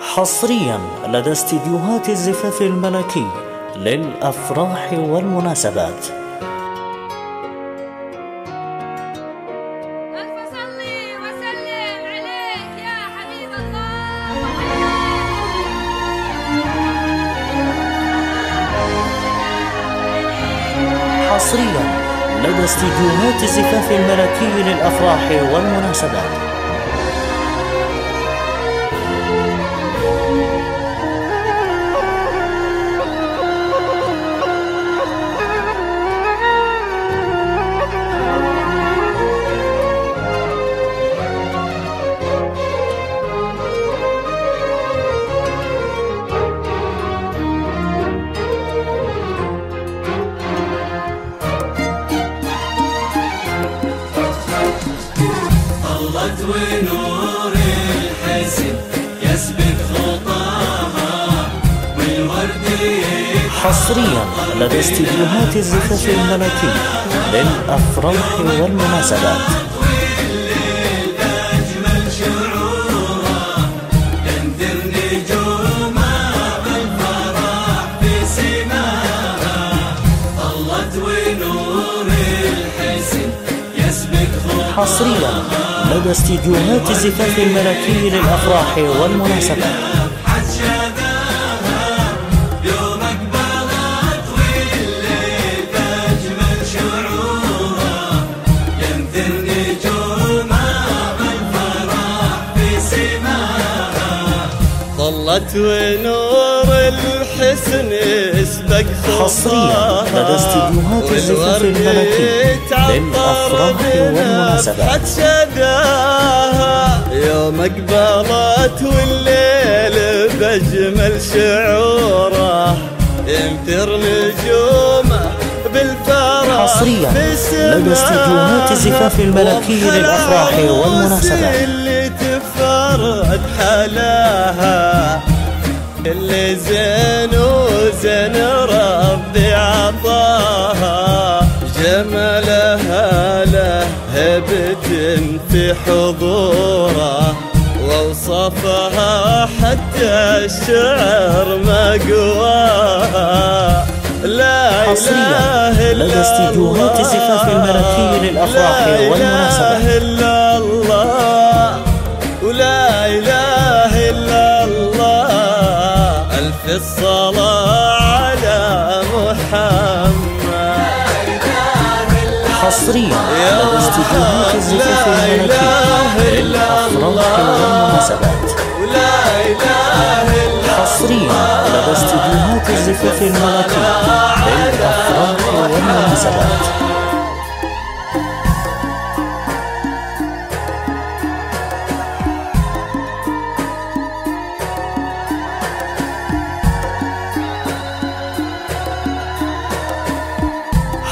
حصريا لدى استديوهات الزفاف الملكي للأفراح والمناسبات. ألف صلي وسلم عليك يا حبيب الله. حصريا لدى استديوهات الزفاف الملكي للأفراح والمناسبات. حصريا لدى استديوهات الزفاف الملكي للأفراح والمناسبات. حصريا لدى استديوهات الزفاف الملكي للأفراح والمناسبات. ظلت ونور الحسن يسبق حصرياً لدى استديوهات الزفاف الملكي للأفراح والمناسبات. حد شداها يوم أقبلت والليل بجمل شعوره يمتر نجومه بالفرح حصرياً لدى استديوهات الزفاف الملكي للأفراح والمناسبات. اللي تفرد حلاها اللي زين وزين ربي عطاها جمالها له هبة في حضوره ووصفها حتى الشعر ما قواها لا إله لدى إلا استديوهات الله. الزفاف الملكي للأفراح لا والمناسبات. الصلاة على محمد. حصريا يا الزفاف لا إله إلا والمناسبات ولا إله إلا حصريا لدى استديوهات الزفاف الملكي للأفراح والمناسبات.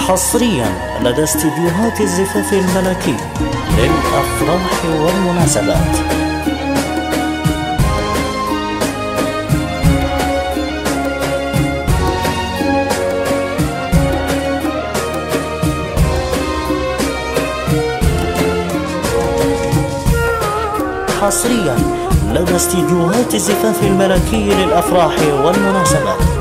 حصريا لدى استديوهات الزفاف الملكي للأفراح والمناسبات. حصريا لدى استديوهات الزفاف الملكي للأفراح والمناسبات.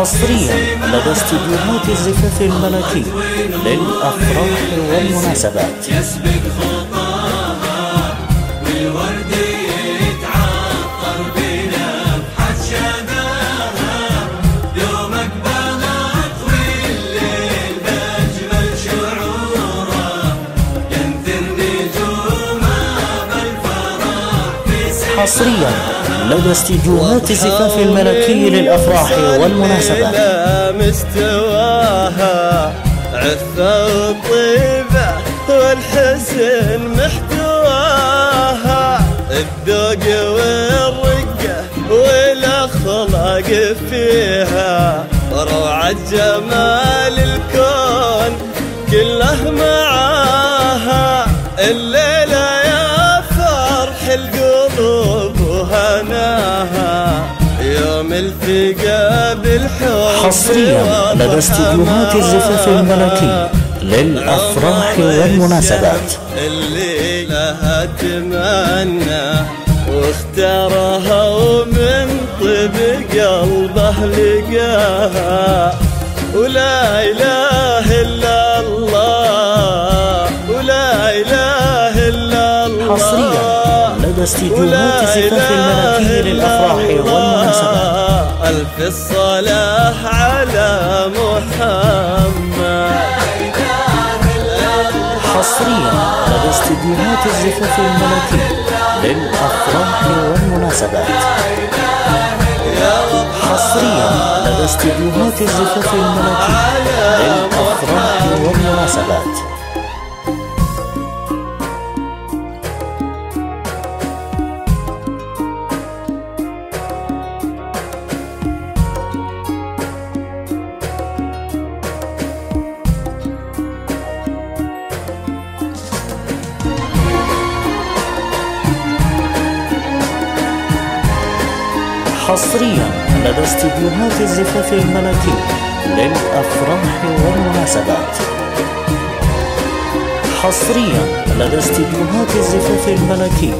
حصريا لدى استديوهات الزفاف الملكي للأفراح والمناسبات. حصريا لدى استديوهات الزفاف الملكي للأفراح والمناسبات. مستواها عفة وطيبة والحسن محتواها. الذوق والرقة والأخلاق فيها. روعة جمال الكون كله معاها. الليلة حصريا لدى استديوهات الزفاف الملكي للأفراح والمناسبات. اللي لها تمنى واختارها ومن طيب قلبه لقاها. ولا إله إلا الله ولا إله إلا الله. حصريا لدى استديوهات الزفاف الملكي للأفراح والمناسبات. ألف الصلاة على محمد. حصريا لدى استديوهات الزفاف الملكي للأفراح والمناسبات. حصريا لدى استديوهات الزفاف الملكي للأفراح والمناسبات. حصريا لدى استديوهات الزفاف الملكي للأفراح والمناسبات. حصريا لدى استديوهات الزفاف الملكي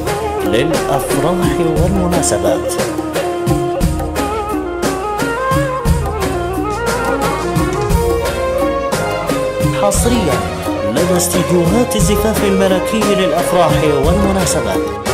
للأفراح والمناسبات. حصريا لدى استديوهات الزفاف الملكي للأفراح والمناسبات.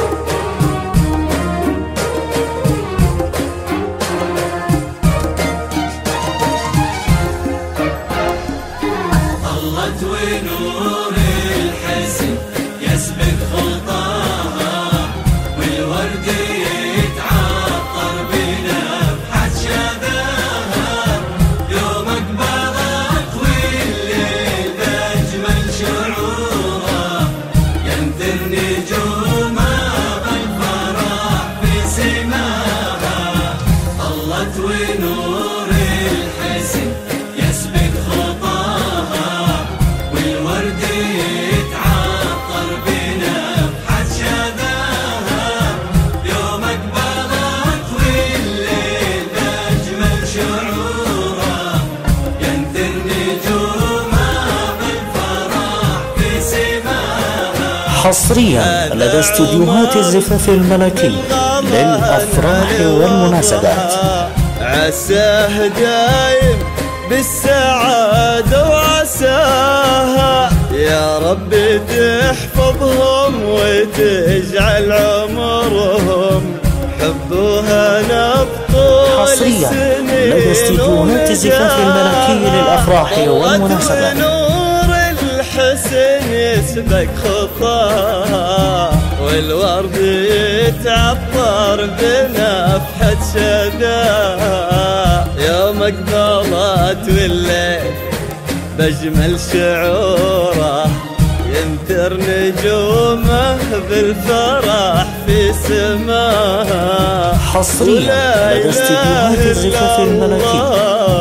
حصريا لدى استديوهات الزفاف الملكي للأفراح والمناسبات. عساه دايم بالسعادة وعساها. يا رب تحفظهم وتجعل عمرهم حبوها نبطول حصريا لدى استديوهات الزفاف الملكي للأفراح والمناسبات. الحسن يسبق خطاه والورد يتعطر بنفحة شذاه يوم اقبلت والليل بجمل شعوره ينثر نجومه بالفرح في سماه. حصريا لدى استديوهات الزفاف الملكي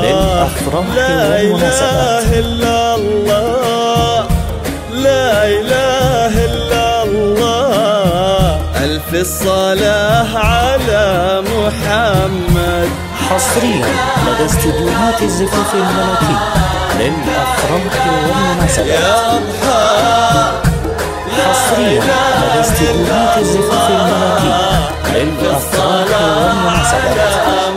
للأفراح والمناسبات ألف الصلاة على محمد. حصريا لدى استديوهات الزفاف الملكي للأفراح والمناسبات. يا أضحى. حصريا لدى استديوهات الزفاف الملكي للأفراح والمناسبات.